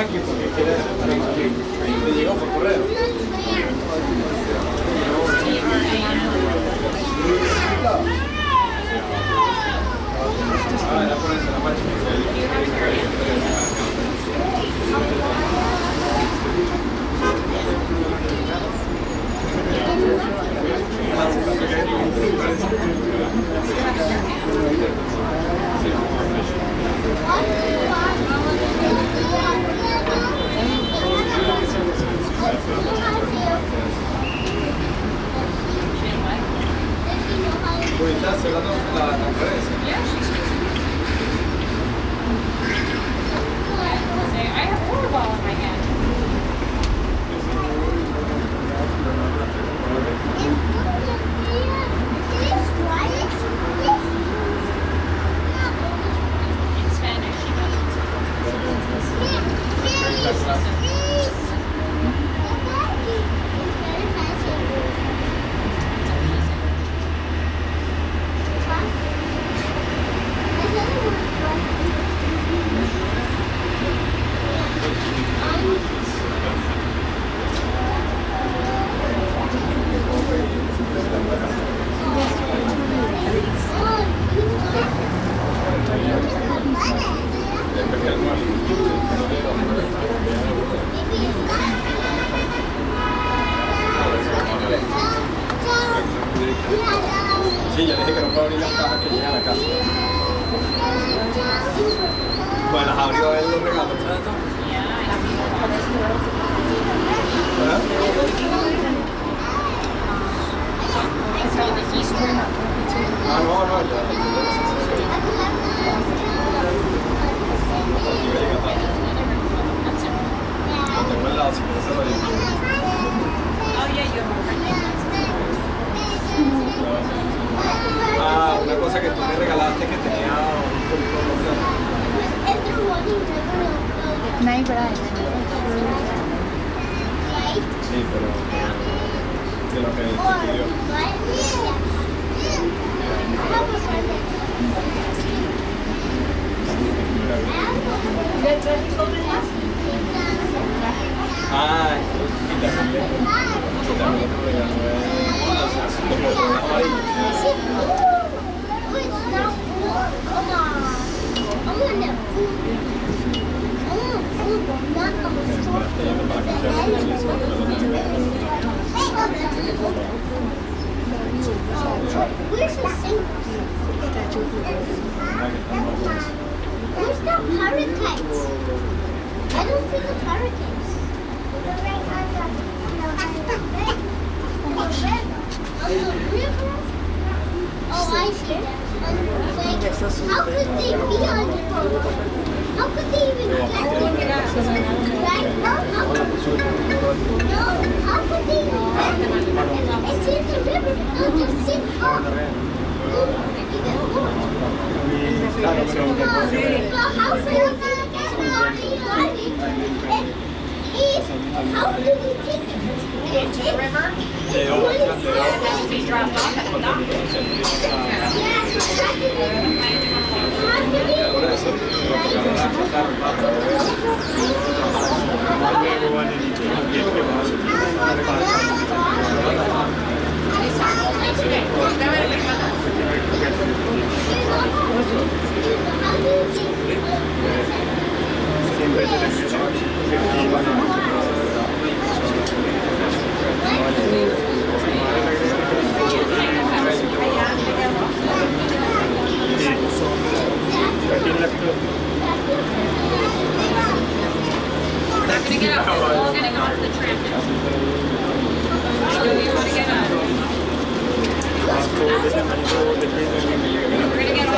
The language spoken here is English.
aquí porque quiere te llegó por correo. Sí, ya dije que no puedo abrir las cajas que llegan a la casa. Bueno, las abrió él los regalos. ¿Verdad? Ah, no, no, ya. Ah, una cosa que tú me regalaste que tenía un poquito rosa. Night Sí, pero... Que lo que Where's the parakeets? I don't see the oh, the river? Oh, I see. How could they be on the boat? How could they no, how could they the river. Just. How they we take it? The river, be dropped off at the dock. Gonna get we're all gonna go off the tram now. You wanna get on? We're gonna get